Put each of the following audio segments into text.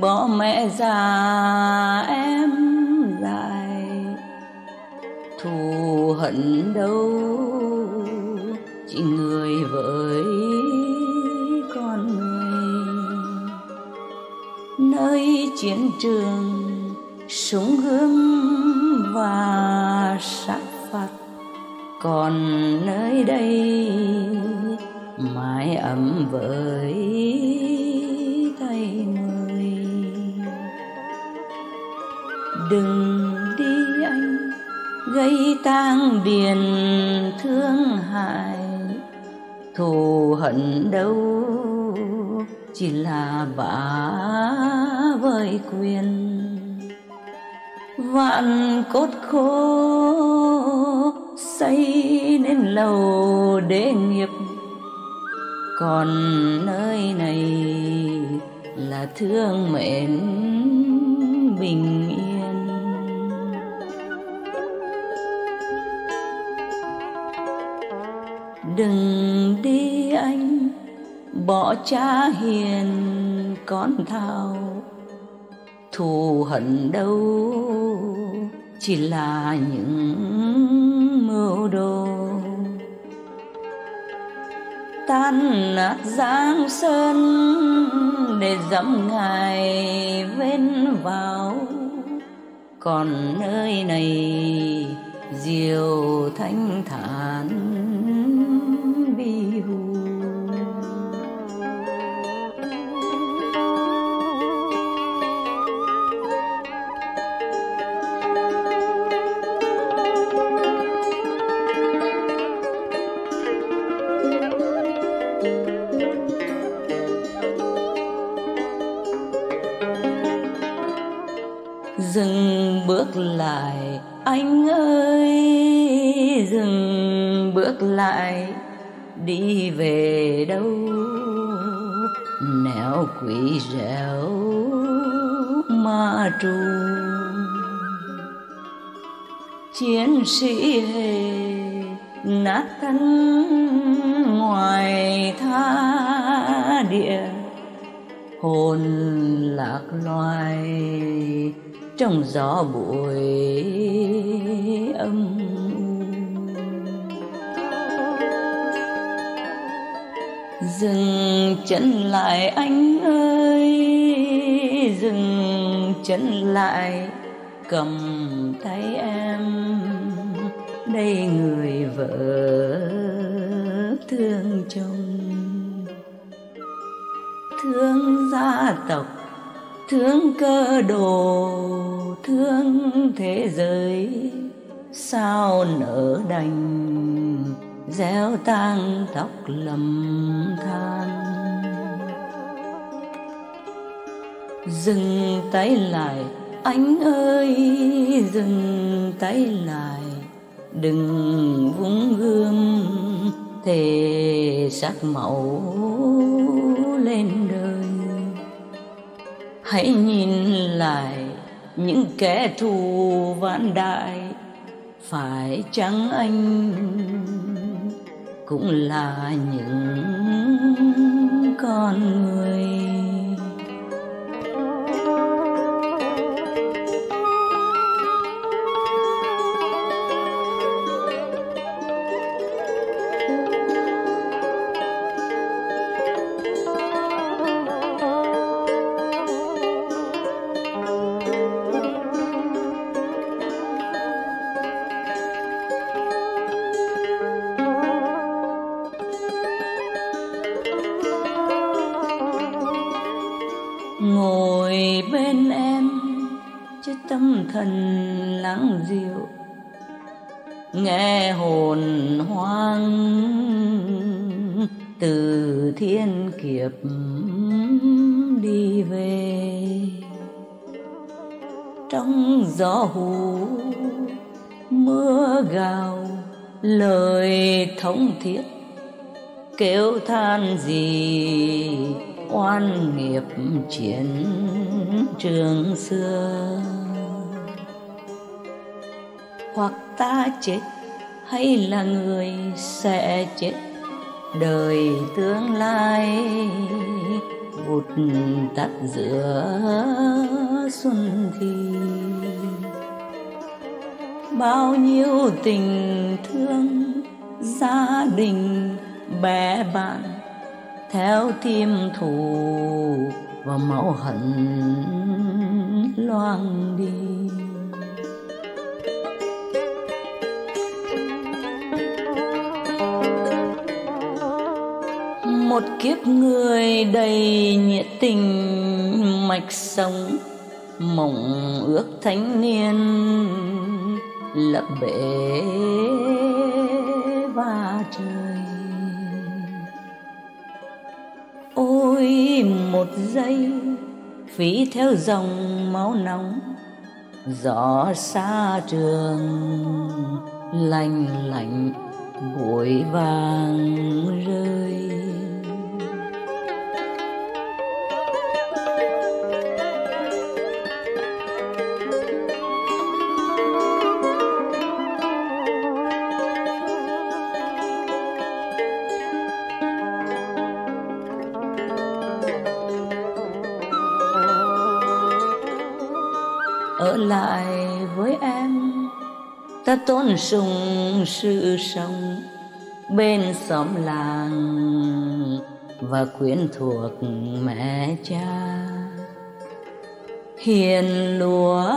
bỏ mẹ già em lại. Thù hận đâu, chỉ người với con người. Nơi chiến trường, súng gươm và sát phạt. Còn nơi đây mãi ấm với tang điền thương hại, thù hận đâu, chỉ là bả với quyền vạn cốt khô xây nên lầu đế nghiệp, còn nơi này là thương mến bình yên. Đừng đi anh, bỏ cha hiền con thao. Thù hận đâu, chỉ là những mưu đồ. Tan nát giang sơn để dẫm ngài vén vào. Còn nơi này diều thanh thản. Dừng bước lại. Anh ơi, dừng bước lại. Đi về đâu? Nẻo quỷ rẻo ma trù. Chiến sĩ hề nát thân ngoài tha địa. Hồn lạc loài trong gió bụi âm dừng chân lại anh ơi, dừng chân lại, cầm tay em. Đây người vợ thương chồng, thương gia tộc thương cơ đồ, thương thế giới. Sao nỡ đành gieo tang tóc lầm than? Dừng tay lại, anh ơi, dừng tay lại. Đừng vung gươm, thề sắc màu lên hãy nhìn lại những kẻ thù vạn đại. Phải chăng anh cũng là những con người? Thần lắng dịu, nghe hồn hoang từ thiên kiếp đi về. Trong gió hú, mưa gào, lời thống thiết, kêu than gì, oan nghiệp chiến trường xưa hoặc ta chết, hay là người sẽ chết? Đời tương lai vụt tắt giữa xuân thì bao nhiêu tình thương gia đình, bè bạn theo tim thù và máu hận loang đi. Một kiếp người đầy nhiệt tình, mạch sống, mộng ước thánh niên, lập bể và trời. Ôi, một giây phí theo dòng máu nóng, gió xa trường lành lạnh bụi vàng rơi. Ở lại với em. Ta tôn sùng sự sống bên xóm làng và quyến thuộc mẹ cha. Hiền lúa,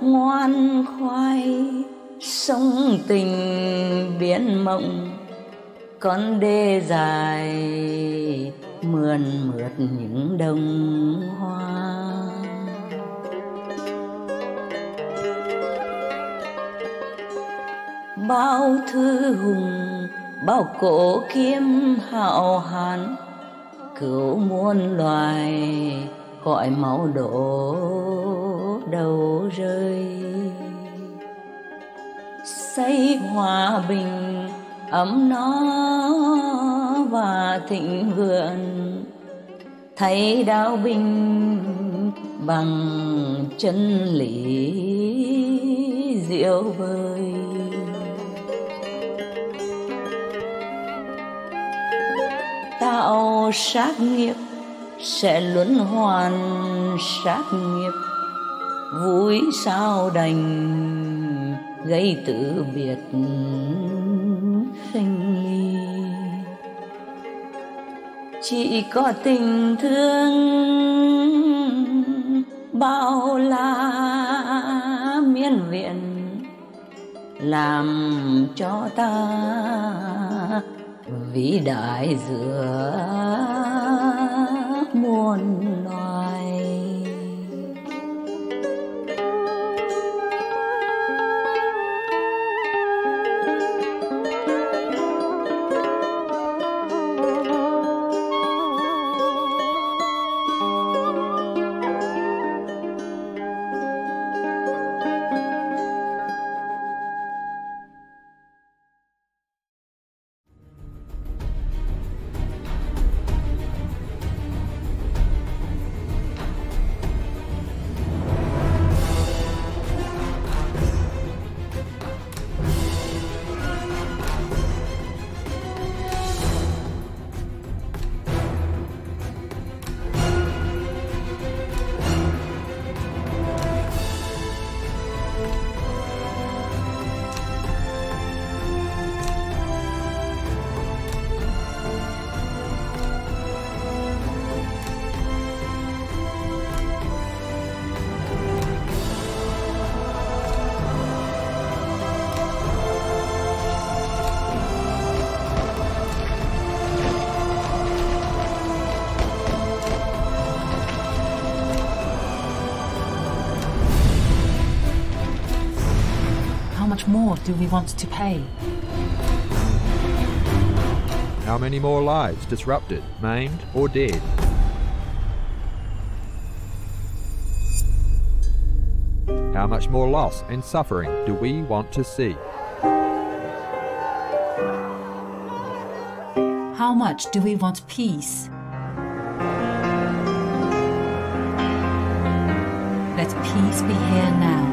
ngoan khoai sông tình biển mộng, con đê dài mượn mượt những đồng hoa. Bao thư hùng, bao cổ kiếm hạo hán. Cứu muôn loài, gọi máu đổ đầu rơi. Xây hòa bình, ấm no và thịnh vượng. Thấy đạo binh bằng chân lý diệu vời. Tạo sát nghiệp sẽ luân hoàn sát nghiệp. Vui sao đành gây tự biệt sinh ly chỉ có tình thương bao la miên viện làm cho ta vĩ đại giữa much more do we want to pay? How many more lives disrupted, maimed, or dead? How much more loss and suffering do we want to see? How much do we want peace? Let peace be here now.